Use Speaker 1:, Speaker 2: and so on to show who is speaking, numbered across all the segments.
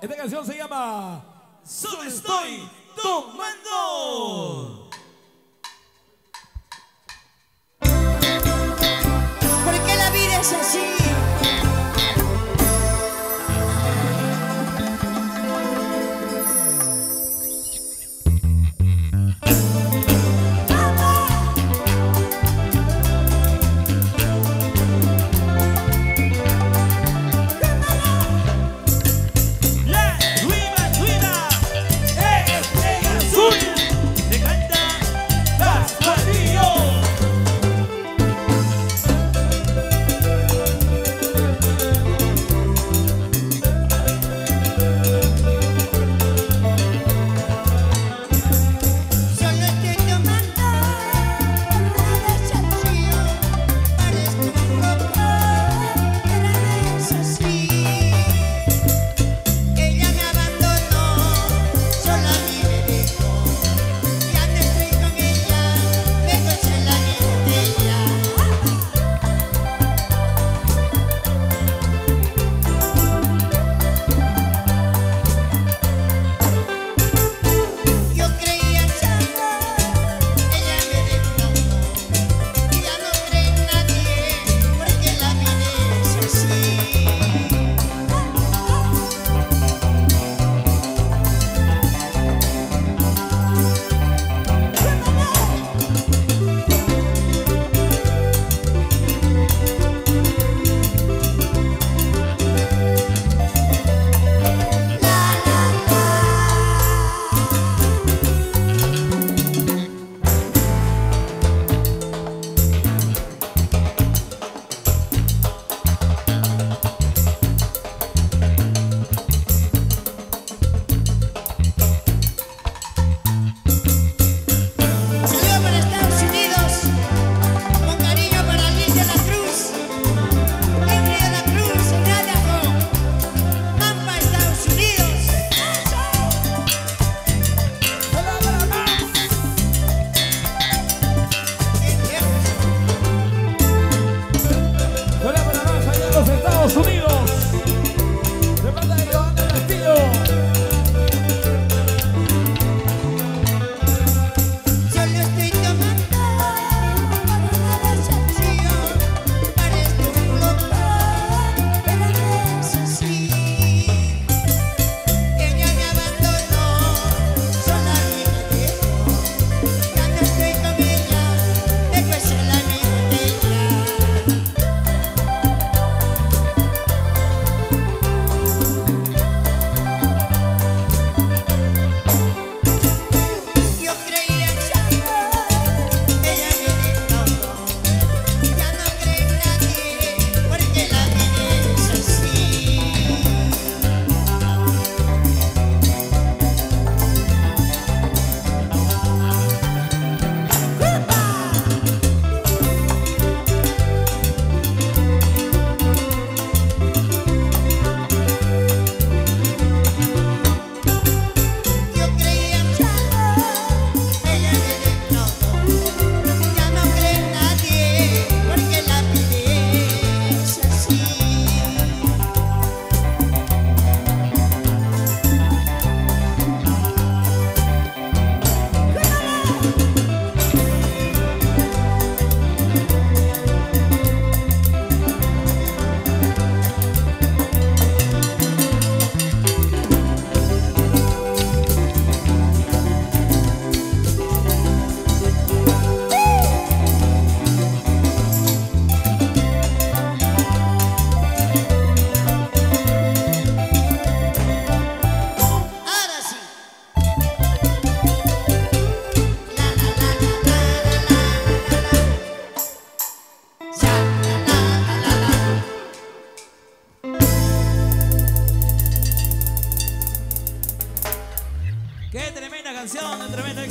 Speaker 1: Esta canción se llama
Speaker 2: Solo estoy tomando.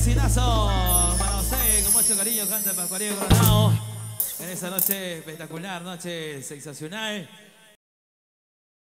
Speaker 3: vecinazo. Para José, con
Speaker 2: mucho cariño, canta el Pascualillo Coronado. En esa noche espectacular, noche sensacional.